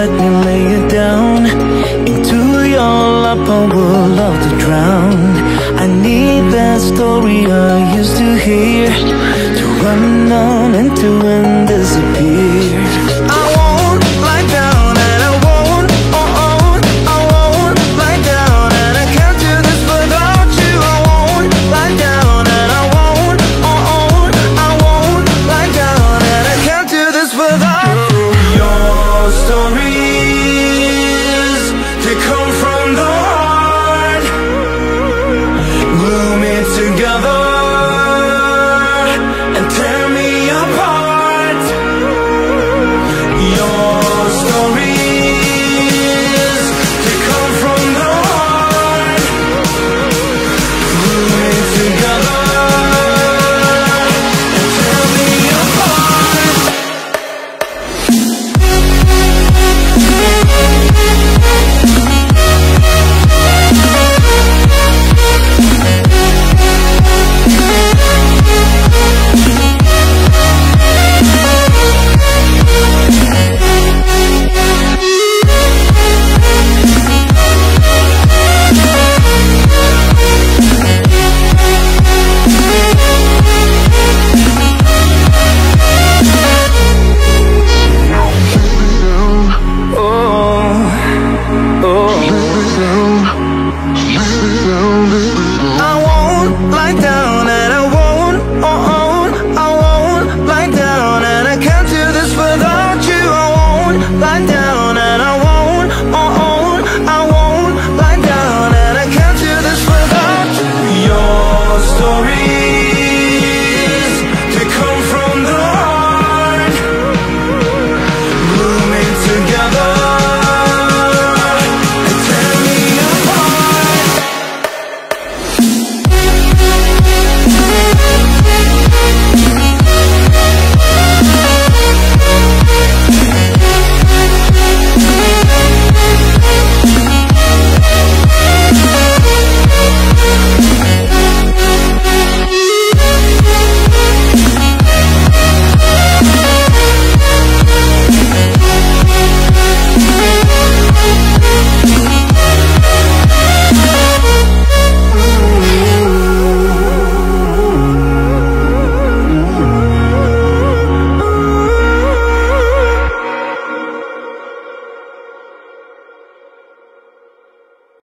let me lay it down. Into your lap I would love to drown. I need that story I used to hear To run on and to disappear I won't like that.